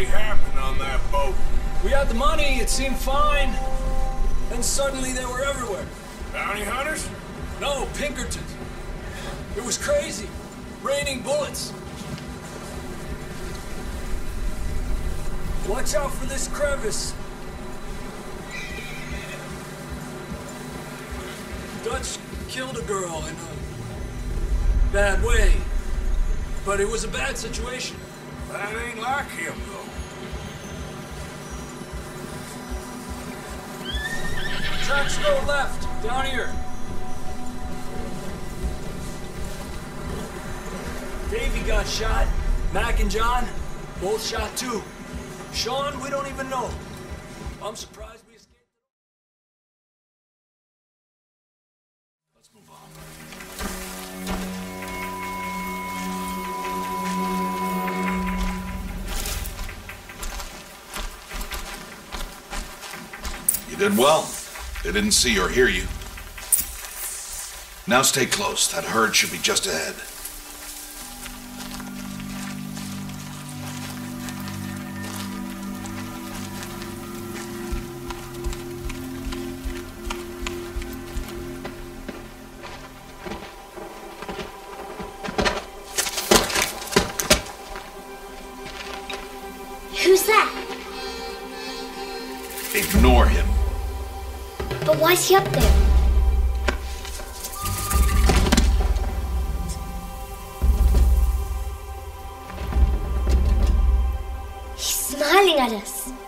really happened on that boat? We had the money, it seemed fine. Then suddenly they were everywhere. Bounty hunters? No, Pinkertons. It was crazy. Raining bullets. Watch out for this crevice. Dutch killed a girl in a bad way. But it was a bad situation. That ain't like him, though. Tracks go left, down here. Davey got shot. Mac and John, both shot too. Sean, we don't even know. I'm surprised we escaped. Let's move on. You did well. They didn't see or hear you. Now stay close. That herd should be just ahead. いし合ったよスマーリガです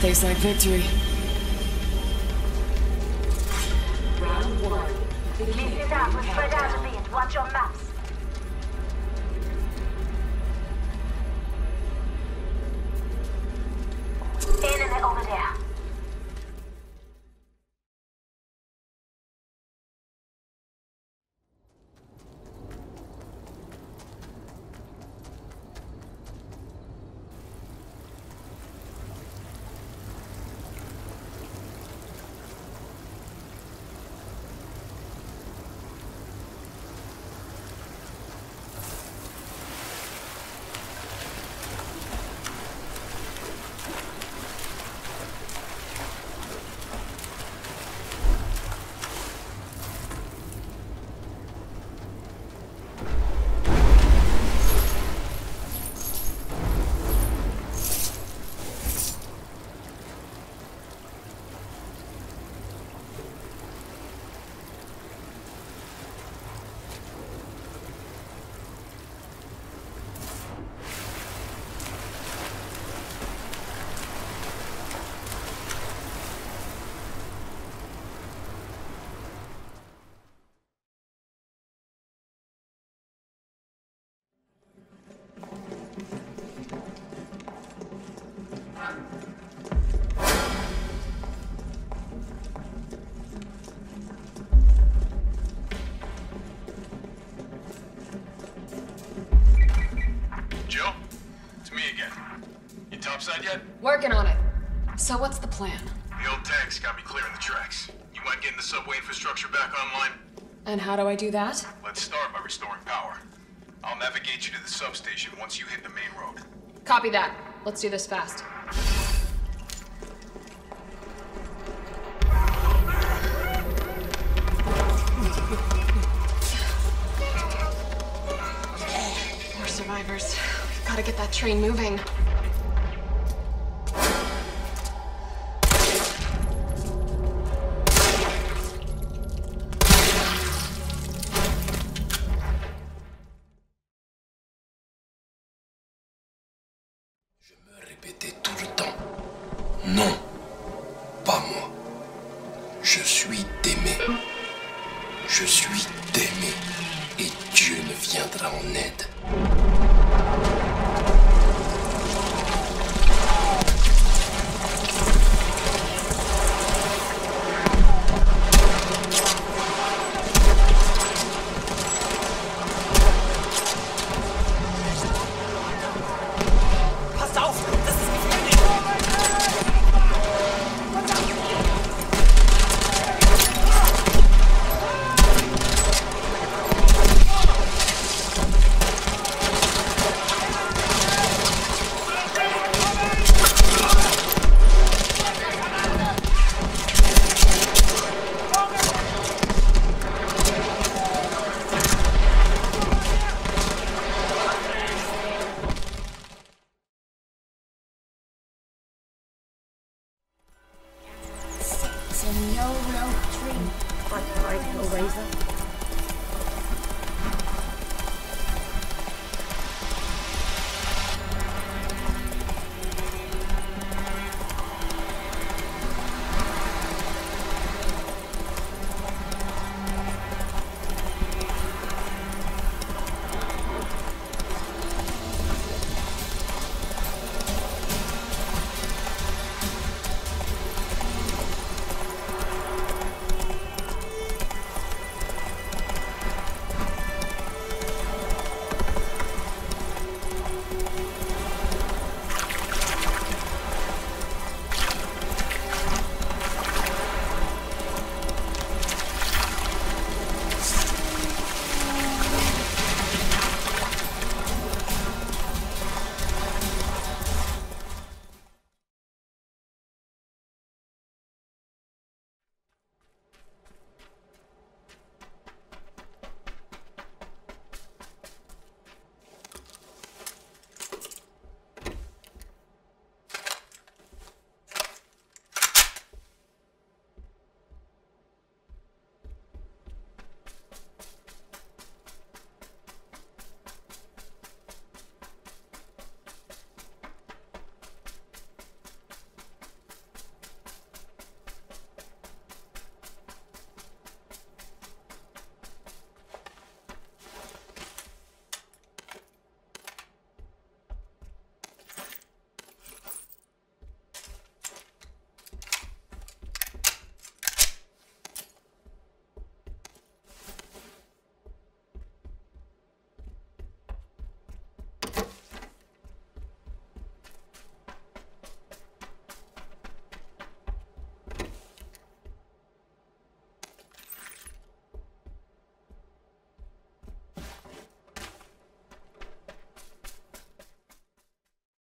Tastes like victory. Round one. Listen up, we're spread out a bit. Watch your maps. Enemy over there. Jill, it's me again. You topside yet? Working on it. So what's the plan? The old tanks got me clearing the tracks. You mind getting the subway infrastructure back online? And how do I do that? Let's start by restoring power. I'll navigate you to the substation once you hit the main road. Copy that. Let's do this fast. Train moving. Je me répétais tout le temps. Non, pas moi. Je suis d'aimer. Je suis